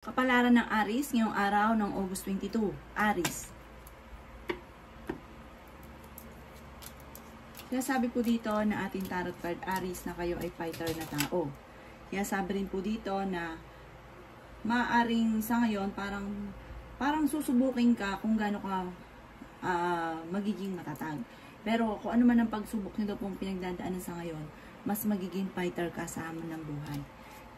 Kapalaran ng Aris ngayong araw ng August 22. Aris. Kaya sabi po dito na ating tarot card Aris na kayo ay fighter na tao. Kaya sabi rin po dito na maaring sa ngayon parang parang susubukin ka kung gaano ka ah, magiging matatag. Pero kung ano man ang pagsubok nito pong pinagdadaanan sa ngayon, mas magiging fighter ka sa hamon ng buhay.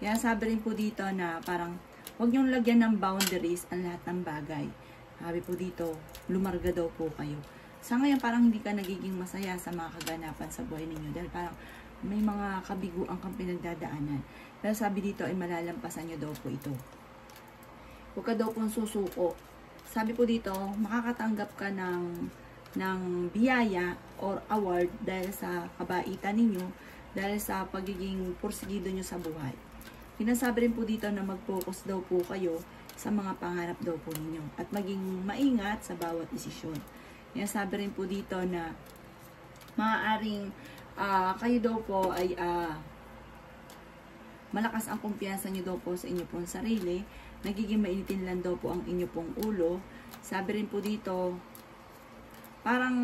Kaya sabi rin po dito na parang huwag niyong lagyan ng boundaries ang lahat ng bagay. Sabi po dito, lumarga daw po kayo. Sa ngayon parang hindi ka nagiging masaya sa mga kaganapan sa buhay ninyo dahil parang may mga kabiguan kang pinagdadaanan. Pero sabi dito ay malalampasan niyo daw po ito. Huwag ka daw pong susuko. Sabi po dito, makakatanggap ka ng ng biyaya or award dahil sa kabaitan ninyo, dahil sa pagiging porsigido nyo sa buhay. Sinasabi rin po dito na mag-focus daw po kayo sa mga pangarap daw po ninyo at maging maingat sa bawat desisyon. Sinasabi rin po dito na maaaring ah, kayo daw po ay ah, malakas ang kumpiyansa nyo daw po sa inyo pong sarili, nagiging mainitin lang daw po ang inyo pong ulo. Sabi rin po dito, parang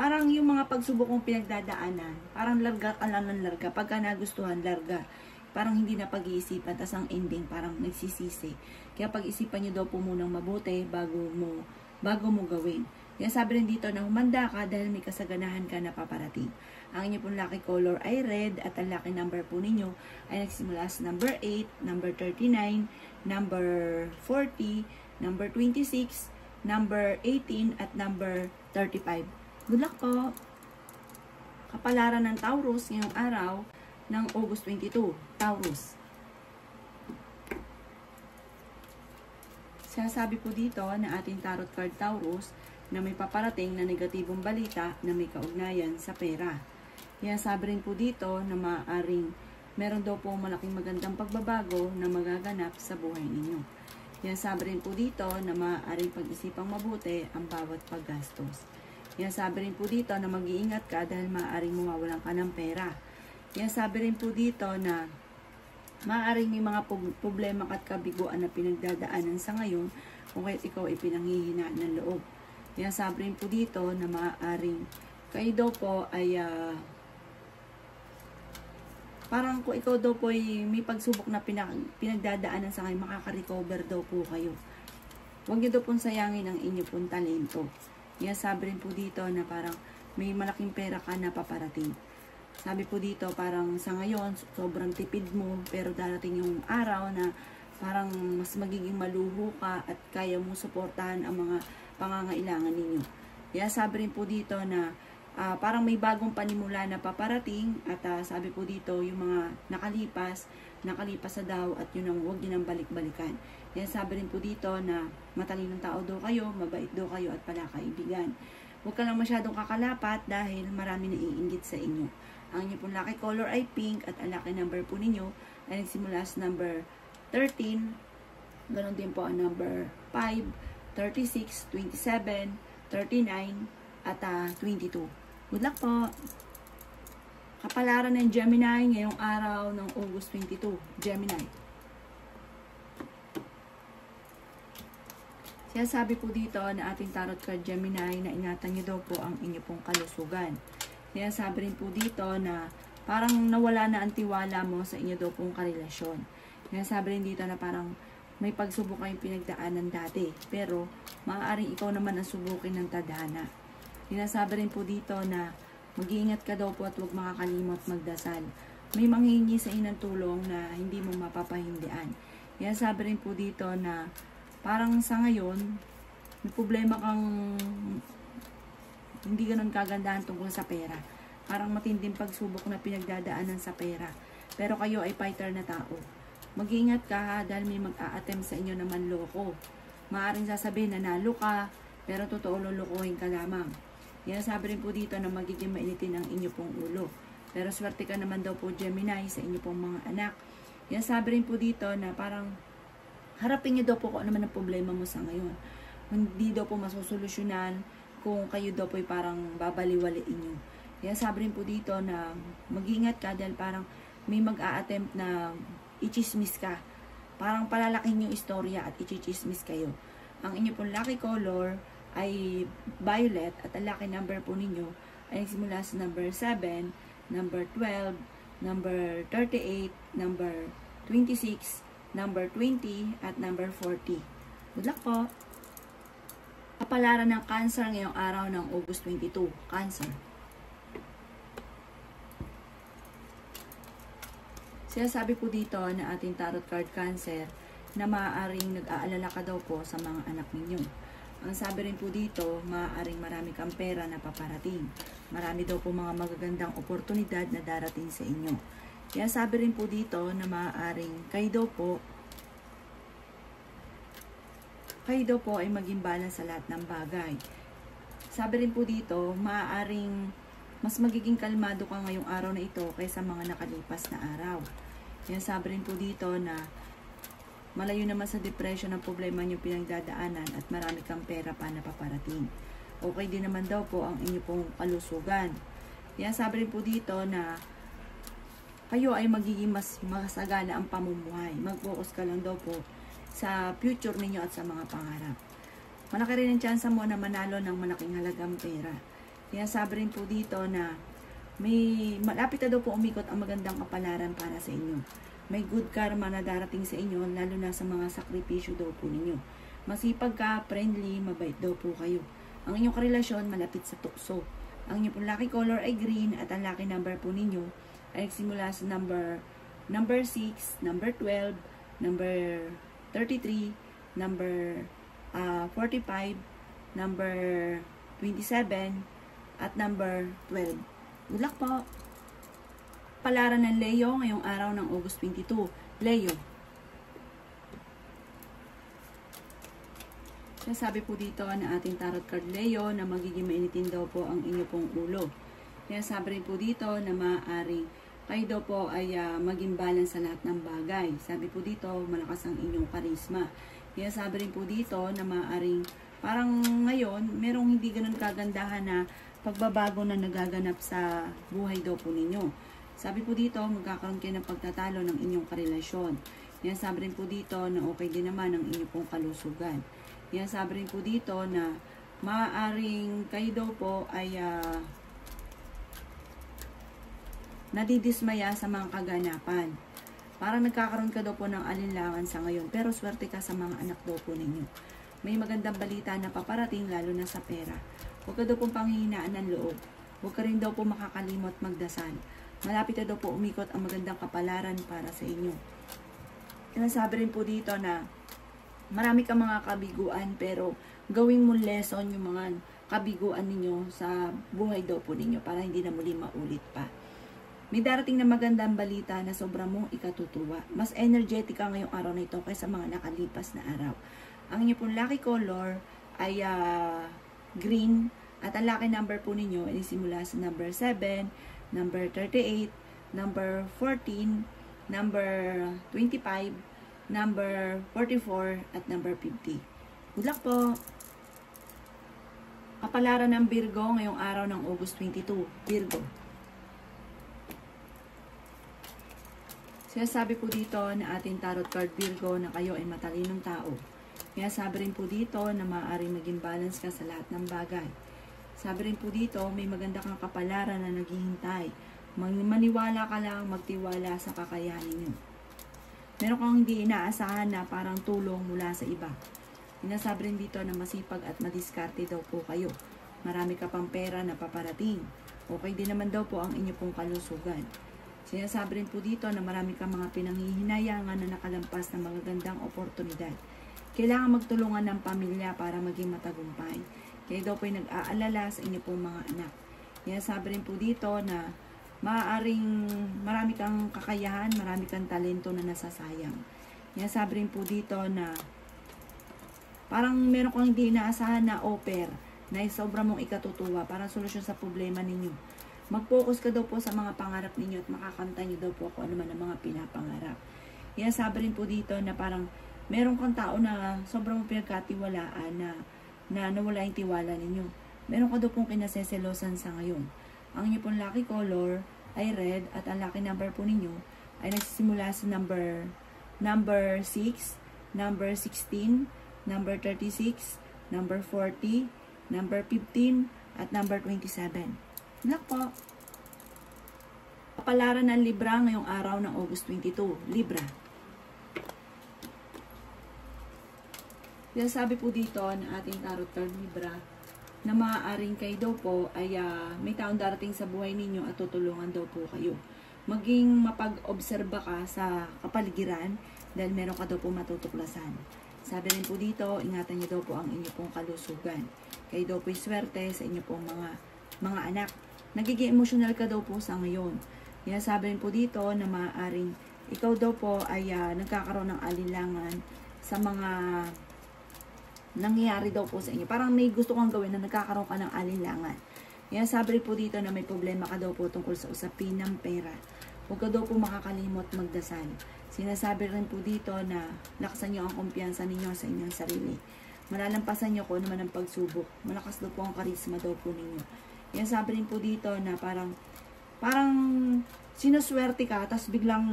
parang yung mga pagsubok kong pinagdadaanan, parang larga ka lang ng larga. Pagka nagustuhan, larga. Parang hindi na pag-iisipan, tas ang ending parang nagsisisi. Kaya pag-isipan nyo daw po munang mabuti bago mo, bago mo gawin. Kaya sabi rin dito na humanda ka dahil may kasaganahan ka na paparating. Ang inyo pong lucky color ay red at ang lucky number po ninyo ay nagsimula sa number 8, number 39, number 40, number 26, number 18, at number 35. Good luck po! Kapalaran ng Taurus ngayong araw ng August 22. Taurus. Sasabi po dito na ating tarot card Taurus na may paparating na negatibong balita na may kaugnayan sa pera. Kaya sabi rin po dito na maaaring meron daw po malaking magandang pagbabago na magaganap sa buhay ninyo. Kaya sabi rin po dito na maaaring pag-isipang mabuti ang bawat paggastos. Kaya sabi rin po dito na mag-iingat ka dahil maaaring mawawalan ka ng pera. Kaya sabi rin po dito na maaaring may mga problema at kabiguan na pinagdadaanan sa ngayon kung kahit ikaw ay pinanghihinaan ng loob. Kaya sabi rin po dito na maaaring kayo daw po ay uh, parang kung ikaw daw po ay may pagsubok na pinag, pinagdadaanan sa ngayon, makaka-recover daw po kayo. Huwag niyo daw pong sayangin ang inyo pong talento. Kaya sabi rin po dito na parang may malaking pera ka na paparating. Sabi po dito parang sa ngayon sobrang tipid mo pero darating yung araw na parang mas magiging maluho ka at kaya mo suportahan ang mga pangangailangan ninyo. Kaya sabi rin po dito na uh, parang may bagong panimula na paparating at uh, sabi po dito yung mga nakalipas, nakalipas sa daw at yun ang huwag yun ang balik-balikan. Kaya sabi rin po dito na matalinong tao daw kayo, mabait daw kayo at pala kaibigan. Huwag ka lang masyadong kakalapat dahil marami na iinggit sa inyo. Ang inyo pong lucky color ay pink at ang lucky number po ninyo ay nagsimula sa number 13. Ganon din po ang number 5, 36, 27, 39, at uh, 22. Good luck po! Kapalaran ng Gemini ngayong araw ng August 22. Gemini. Siya sabi po dito na ating tarot card Gemini na ingatan niyo daw po ang inyo pong kalusugan. Kaya sabi rin po dito na parang nawala na ang tiwala mo sa inyo daw pong karelasyon. Kaya sabi rin dito na parang may pagsubok kayong pinagdaanan dati. Pero maaaring ikaw naman ang subukin ng tadhana. Sinasabi rin po dito na mag-iingat ka daw po at huwag makakalimot magdasal. May manghingi sa inang tulong na hindi mo mapapahindian. Kaya sabi rin po dito na parang sa ngayon, may problema kang hindi ganun kagandahan tungkol sa pera. Parang matinding pagsubok na pinagdadaanan sa pera. Pero kayo ay fighter na tao. Mag-ingat ka ha dahil may mag-a-attempt sa inyo naman loko. Maaring sasabihin na nalo ka, pero totoo lulukuhin ka lamang. Yan sabi rin po dito na magiging mainitin ang inyo pong ulo. Pero swerte ka naman daw po Gemini sa inyo pong mga anak. Yan sabi rin po dito na parang harapin niyo daw po kung ano naman ang problema mo sa ngayon. Hindi daw po masusolusyonan kung kayo daw po ay parang babaliwaliin nyo. Yan sabi rin po dito na mag-ingat ka dahil parang may mag-a-attempt na ichismis ka. Parang palalaking yung istorya at ichismis kayo. Ang inyo pong lucky color ay violet at ang lucky number po ninyo ay simula sa number 7, number 12, number 38, number 26, number 20, at number 40. Good luck po! Kapalaran ng Cancer ngayong araw ng August 22. Cancer. Sinasabi po dito na ating tarot card Cancer na maaaring nag-aalala ka daw po sa mga anak ninyo. Ang sabi rin po dito, maaaring marami kang pera na paparating. Marami daw po mga magagandang oportunidad na darating sa inyo. Kaya sabi rin po dito na maaaring kayo daw po kayo daw po ay maging balance sa lahat ng bagay. Sabi rin po dito, maaaring mas magiging kalmado ka ngayong araw na ito kaysa mga nakalipas na araw. Yan sabi rin po dito na malayo naman sa depression ang problema niyo pinagdadaanan at marami kang pera pa na paparating. Okay din naman daw po ang inyo pong kalusugan. Yan sabi rin po dito na kayo ay magiging mas masagana ang pamumuhay. Mag-focus ka lang daw po sa future ninyo at sa mga pangarap. Malaki rin ang chance mo na manalo ng malaking halagang pera. Kaya sabi rin po dito na may malapit na daw po umikot ang magandang kapalaran para sa inyo. May good karma na darating sa inyo, lalo na sa mga sakripisyo daw po ninyo. Masipag ka, friendly, mabait daw po kayo. Ang inyong karelasyon malapit sa tukso. Ang inyong lucky color ay green at ang lucky number po ninyo ay simula sa number number 6, number 12, number 33, number uh, 45, number 27, at number 12. Good luck po! Palaran ng Leo ngayong araw ng August 22. Leo. Sabi po dito na ating tarot card Leo na magiging mainitin daw po ang inyo pong ulo. Kaya sabi rin po dito na maaaring kayo daw po ay uh, maging balance sa lahat ng bagay. Sabi po dito, malakas ang inyong karisma. Kaya sabi rin po dito na maaaring parang ngayon, merong hindi ganun kagandahan na pagbabago na nagaganap sa buhay daw po ninyo. Sabi po dito, magkakaroon kayo ng pagtatalo ng inyong karelasyon. Yan sabi rin po dito na okay din naman ang inyong pong kalusugan. Yan sabi rin po dito na maaaring kayo daw po ay uh, nadidismaya sa mga kaganapan. Parang nagkakaroon ka daw po ng alinlangan sa ngayon, pero swerte ka sa mga anak daw po ninyo. May magandang balita na paparating lalo na sa pera. Huwag ka daw pong panghihinaan ng loob. Huwag ka rin daw po makakalimot magdasal. Malapit na daw po umikot ang magandang kapalaran para sa inyo. Sinasabi rin po dito na marami kang mga kabiguan pero gawing mo lesson yung mga kabiguan ninyo sa buhay daw po ninyo para hindi na muli maulit pa. May darating na magandang balita na sobra mong ikatutuwa. Mas energetic ka ngayong araw na ito kaysa mga nakalipas na araw. Ang inyo pong lucky color ay uh, green at ang lucky number po ninyo ay simula sa number 7, number 38, number 14, number 25, number 44, at number 50. Good luck po! Kapalaran ng Virgo ngayong araw ng August 22. Virgo. Sinasabi po dito na ating tarot card Virgo na kayo ay matalinong tao. Kaya sabi rin po dito na maaaring maging balance ka sa lahat ng bagay. Sabi rin po dito, may maganda kang kapalaran na naghihintay. Maniwala ka lang, magtiwala sa kakayanin niyo. Meron kang hindi inaasahan na parang tulong mula sa iba. Sinasabi rin dito na masipag at madiskarte daw po kayo. Marami ka pang pera na paparating. Okay din naman daw po ang inyo pong kalusugan. Sinasabi rin po dito na marami kang mga pinanghihinayangan na nakalampas ng magagandang oportunidad. Kailangan magtulungan ng pamilya para maging matagumpay. Kaya daw po ay nag-aalala sa inyo pong mga anak. Kaya sabi rin po dito na maaaring marami kang kakayahan, marami kang talento na nasasayang. Kaya sabi rin po dito na parang meron kang hindi inaasahan na offer na sobra mong ikatutuwa para solusyon sa problema ninyo Mag-focus ka daw po sa mga pangarap ninyo at makakanta nyo daw po kung ano man ang mga pinapangarap. Yan sabi rin po dito na parang meron kang tao na sobrang pinagkatiwalaan na, na nawala yung tiwala ninyo. Meron ka daw pong kinaseselosan sa ngayon. Ang inyo pong lucky color ay red at ang lucky number po ninyo ay nagsisimula sa number number 6, number 16, number 36, number 40, number 15, at number 27. Nak po. Kapalaran ng Libra ngayong araw ng August 22. Libra. Sabi po dito ng ating tarot card Libra na maaaring kayo daw po ay uh, may taong darating sa buhay ninyo at tutulungan daw po kayo. Maging mapag-obserba ka sa kapaligiran dahil meron ka daw po matutuklasan. Sabi rin po dito, ingatan niyo daw po ang inyo pong kalusugan. Kayo daw po'y swerte sa inyo pong mga, mga anak. Nagiging emotional ka daw po sa ngayon. Kaya sabi rin po dito na maaaring ikaw daw po ay uh, nagkakaroon ng alinlangan sa mga nangyayari daw po sa inyo. Parang may gusto kang gawin na nagkakaroon ka ng alinlangan. Kaya sabi rin po dito na may problema ka daw po tungkol sa usapin ng pera. Huwag ka daw po makakalimot magdasal. Sinasabi rin po dito na lakasan niyo ang kumpiyansa ninyo sa inyong sarili malalampasan nyo ko naman ang pagsubok. Malakas daw po ang karisma daw po ninyo. Yan sabi rin po dito na parang, parang sinuswerte ka, tapos biglang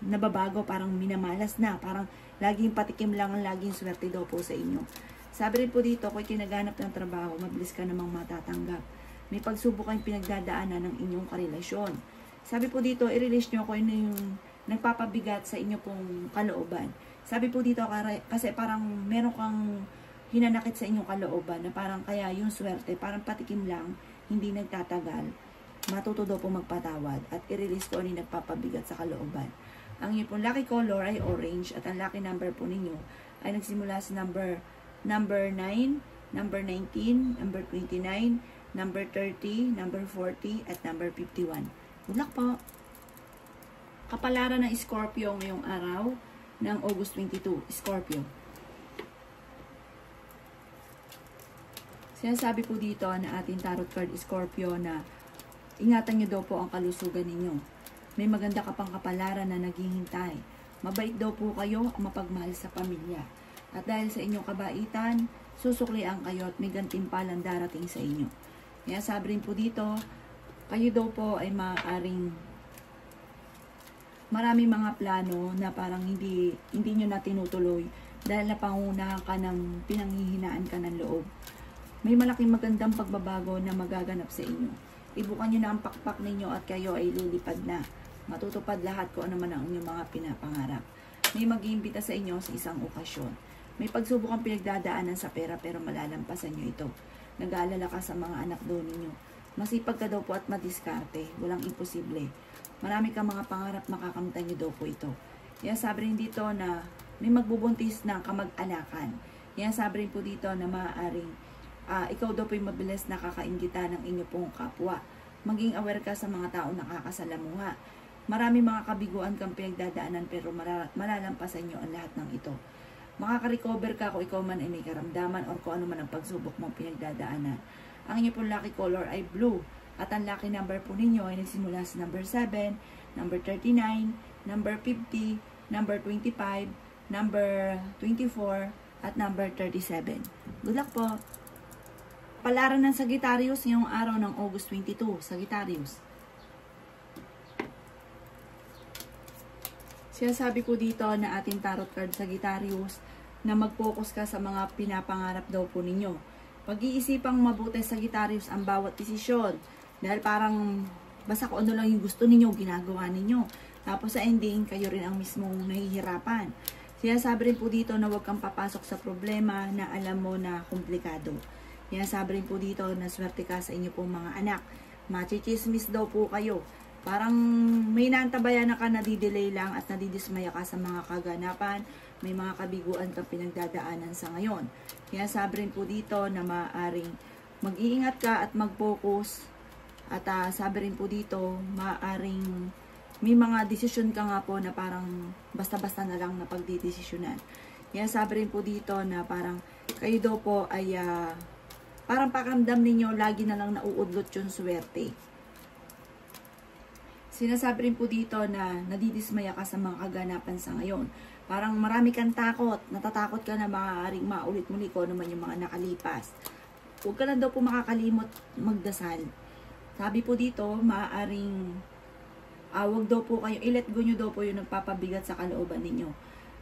nababago, parang minamalas na, parang laging patikim lang ang laging swerte daw po sa inyo. Sabi rin po dito, kung kinaganap ng trabaho, mabilis ka namang matatanggap. May pagsubok kayong pinagdadaanan ng inyong karelasyon. Sabi po dito, i-release nyo kung yung nagpapabigat sa inyo pong kalooban. Sabi po dito, kasi parang meron kang hinanakit sa inyong kalooban na parang kaya yung swerte, parang patikim lang, hindi nagtatagal, matuto daw po magpatawad at i-release ko ano nagpapabigat sa kalooban. Ang inyong pong lucky color ay orange at ang lucky number po ninyo ay nagsimula sa number number 9, number 19, number 29, number 30, number 40, at number 51. Good luck po! Kapalaran ng Scorpio ngayong araw, ng August 22, Scorpio. Sinasabi po dito na ating tarot card Scorpio na ingatan nyo daw po ang kalusugan ninyo. May maganda ka pang kapalaran na naghihintay. Mabait daw po kayo ang mapagmahal sa pamilya. At dahil sa inyong kabaitan, susuklian kayo at may gantimpalang darating sa inyo. Kaya sabi rin po dito, kayo daw po ay maaaring marami mga plano na parang hindi hindi niyo na tinutuloy dahil napangunahan ka ng pinanghihinaan ka ng loob. May malaking magandang pagbabago na magaganap sa inyo. Ibukan niyo na ang pakpak ninyo at kayo ay lilipad na. Matutupad lahat ko ano man ang inyong mga pinapangarap. May mag-iimbita sa inyo sa isang okasyon. May pagsubok ang pinagdadaanan sa pera pero malalampasan niyo ito. Nag-aalala ka sa mga anak daw ninyo. Masipag ka daw po at madiskarte. Walang imposible Marami kang mga pangarap makakamtan niyo daw po ito. Kaya sabi rin dito na may magbubuntis na kamag-anakan. Kaya sabi rin po dito na maaaring uh, ikaw daw po yung mabilis nakakaingita ng inyo pong kapwa. Maging aware ka sa mga tao nakakasalamuha. Marami mga kabiguan kang pinagdadaanan pero malalampasan nyo ang lahat ng ito. Makaka-recover ka kung ikaw man ay may karamdaman or kung ano man ang pagsubok mong pinagdadaanan. Ang inyo pong lucky color ay blue. At ang lucky number po ninyo ay nagsimula sa number 7, number 39, number 50, number 25, number 24, at number 37. Good luck po! Palaran ng Sagittarius ngayong araw ng August 22. Sagittarius. Sinasabi ko dito na ating tarot card Sagittarius na mag-focus ka sa mga pinapangarap daw po ninyo. Pag-iisipang mabuti Sagittarius ang bawat desisyon dahil parang basta kung ano lang yung gusto ninyo, ginagawa ninyo. Tapos sa ending, kayo rin ang mismong nahihirapan. Sinasabi rin po dito na huwag kang papasok sa problema na alam mo na komplikado. Sinasabi rin po dito na swerte ka sa inyo pong mga anak. Machichismis daw po kayo. Parang may nantabayan na ka nadidelay lang at nadidismaya ka sa mga kaganapan. May mga kabiguan kang pinagdadaanan sa ngayon. Kaya sabi rin po dito na maaring mag-iingat ka at mag-focus at uh, sabi rin po dito, maaring may mga desisyon ka nga po na parang basta-basta na lang na pagdidesisyonan. Kaya sabi rin po dito na parang kayo daw po ay uh, parang pakamdam ninyo lagi na lang nauudlot yung swerte. Sinasabi rin po dito na nadidismaya ka sa mga kaganapan sa ngayon. Parang marami kang takot, natatakot ka na maaaring maulit muli ko naman yung mga nakalipas. Huwag ka na daw po makakalimot magdasal sabi po dito, maaaring uh, wag daw po kayo, i-let go nyo daw po yung nagpapabigat sa kalooban ninyo.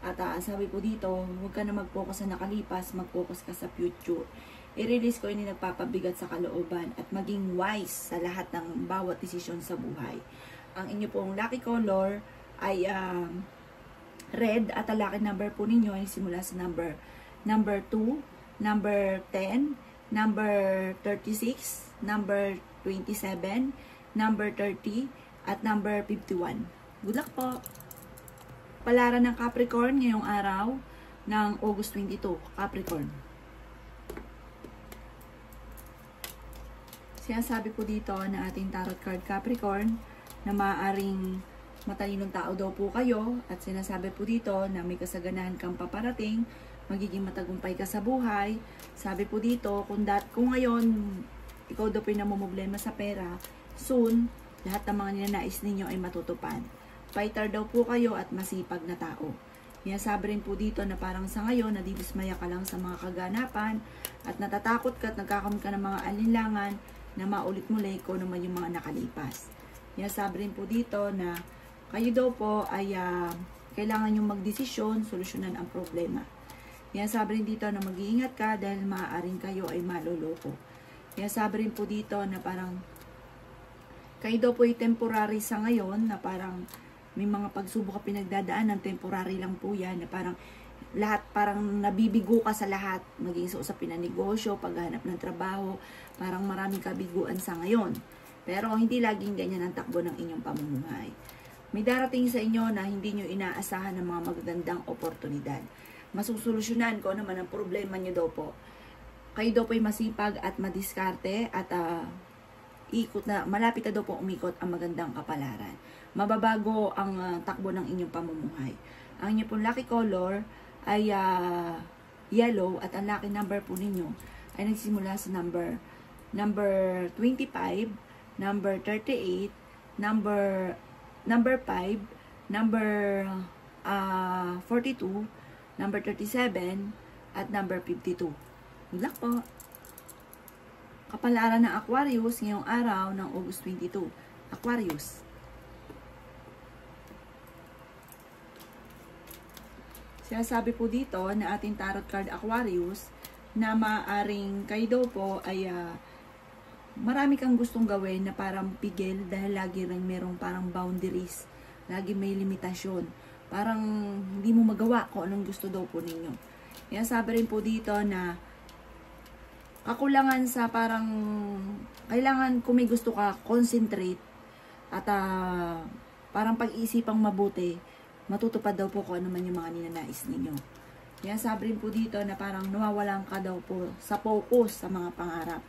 At uh, sabi po dito, huwag ka na mag-focus sa nakalipas, mag-focus ka sa future. I-release ko yung nagpapabigat sa kalooban at maging wise sa lahat ng bawat desisyon sa buhay. Ang inyo pong lucky color ay uh, red at ang lucky number po ninyo ay simula sa number number 2, number 10, number 36, number 27, number 30, at number 51. Good luck po! Palara ng Capricorn ngayong araw ng August 22, Capricorn. Sinasabi po dito na ating tarot card Capricorn na maaaring matalinong tao daw po kayo at sinasabi po dito na may kasaganahan kang paparating magiging matagumpay ka sa buhay. Sabi po dito, kung, dat, kung ngayon, ikaw daw po yung namumblema sa pera, soon, lahat ng mga ninanais ninyo ay matutupad. Fighter daw po kayo at masipag na tao. Kaya sabi rin po dito na parang sa ngayon, nadidismaya ka lang sa mga kaganapan at natatakot ka at nagkakamit ka ng mga alinlangan na maulit muli ko naman yung mga nakalipas. Kaya sabi rin po dito na kayo daw po ay uh, kailangan yung magdesisyon, solusyonan ang problema. Kaya sabi rin dito na mag-iingat ka dahil maaaring kayo ay maloloko. Kaya sabi rin po dito na parang kayo daw po ay temporary sa ngayon na parang may mga pagsubok ka pinagdadaan ng temporary lang po yan na parang lahat parang nabibigo ka sa lahat maging sa usapin ng negosyo, paghanap ng trabaho parang maraming kabiguan sa ngayon pero hindi laging ganyan ang takbo ng inyong pamumuhay may darating sa inyo na hindi nyo inaasahan ng mga magandang oportunidad masusolusyonan ko naman ang problema nyo daw po. Kayo daw po ay masipag at madiskarte at uh, ikot na, malapit na daw po umikot ang magandang kapalaran. Mababago ang uh, takbo ng inyong pamumuhay. Ang inyong pong lucky color ay uh, yellow at ang lucky number po ninyo ay nagsimula sa number number 25, number 38, number number 5, number uh, 42, number 37, at number 52. Good luck po! Kapalaran ng Aquarius ngayong araw ng August 22. Aquarius. Sinasabi po dito na ating tarot card Aquarius na maaring kayo daw po ay uh, marami kang gustong gawin na parang pigil dahil lagi rin merong parang boundaries. Lagi may limitasyon parang hindi mo magawa kung anong gusto daw po ninyo. Kaya sabi rin po dito na kakulangan sa parang kailangan kung may gusto ka concentrate at uh, parang pag-iisipang mabuti matutupad daw po kung ano man yung mga ninanais ninyo. Kaya sabi rin po dito na parang nawawalan ka daw po sa focus sa mga pangarap.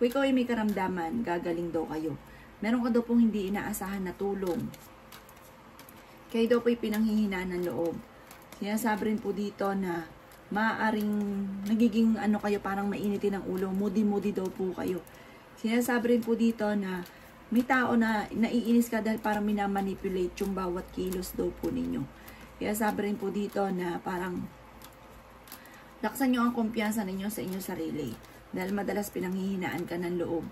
Kung ikaw ay may karamdaman, gagaling daw kayo. Meron ka daw pong hindi inaasahan na tulong kayo daw po'y pinanghihinaan ng loob. Sinasabi rin po dito na maaaring nagiging ano kayo parang mainitin ang ulo, moody-moody daw po kayo. Sinasabi rin po dito na may tao na naiinis ka dahil parang minamanipulate yung bawat kilos daw po ninyo. Kaya sabi rin po dito na parang laksan nyo ang kumpiyansa ninyo sa inyong sarili. Dahil madalas pinanghihinaan ka ng loob.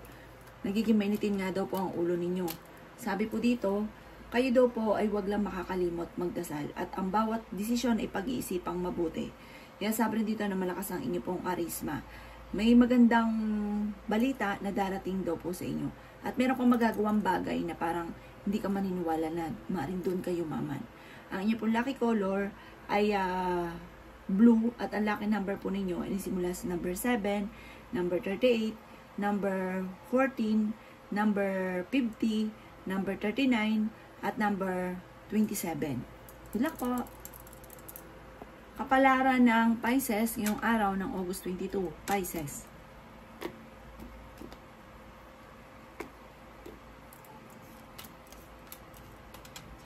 Nagiging mainitin nga daw po ang ulo ninyo. Sabi po dito, kayo daw po ay wag lang makakalimot magdasal at ang bawat desisyon ay pag-iisipang mabuti. Kaya sabi rin dito na malakas ang inyo pong karisma. May magandang balita na darating daw po sa inyo. At meron kang magagawang bagay na parang hindi ka maniniwala na maaaring doon kayo maman. Ang inyo pong lucky color ay uh, blue at ang lucky number po ninyo ay simula sa number 7, number 38, number 14, number 50, number 39, at number 27. Good luck po! Kapalaran ng Pisces ngayong araw ng August 22. Pisces.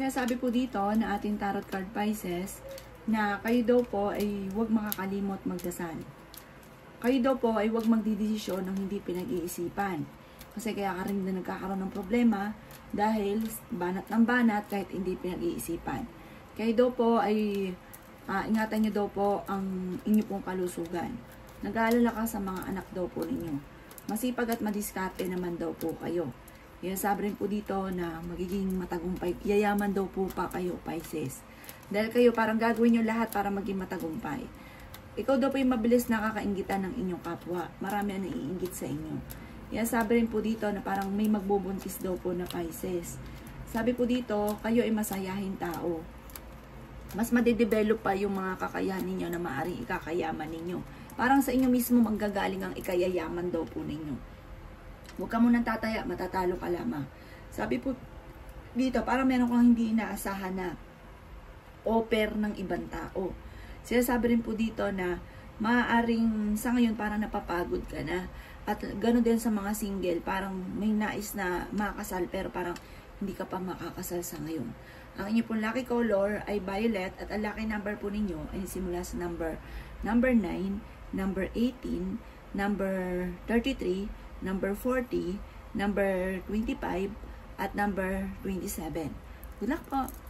Kaya sabi po dito na ating tarot card Pisces na kayo daw po ay huwag makakalimot magdasal. Kayo daw po ay huwag magdidesisyon ng hindi pinag-iisipan. Kasi kaya ka rin na nagkakaroon ng problema dahil banat ng banat kahit hindi pinag-iisipan. Kayo daw po ay uh, ingatan nyo daw po ang inyo pong kalusugan. Nag-aalala ka sa mga anak daw po ninyo. Masipag at madiskarte naman daw po kayo. Yan sabi rin po dito na magiging matagumpay. Yayaman daw po pa kayo, Pisces. Dahil kayo parang gagawin nyo lahat para maging matagumpay. Ikaw daw po yung mabilis nakakaingitan ng inyong kapwa. Marami ang naiingit sa inyo. Yan sabi rin po dito na parang may magbubuntis daw po na Pisces. Sabi po dito, kayo ay masayahin tao. Mas madedevelop pa yung mga kakayahan ninyo na maaaring ikakayaman ninyo. Parang sa inyo mismo manggagaling ang ikayayaman daw po ninyo. Huwag ka munang tataya, matatalo ka lamang. Sabi po dito, parang meron kang hindi inaasahan na offer ng ibang tao. Sinasabi rin po dito na maaaring sa ngayon parang napapagod ka na. At gano'n din sa mga single, parang may nais na makasal pero parang hindi ka pa makakasal sa ngayon. Ang inyo pong lucky color ay violet at ang lucky number po ninyo ay simula sa number number 9, number 18, number 33, number 40, number 25, at number 27. Good luck po!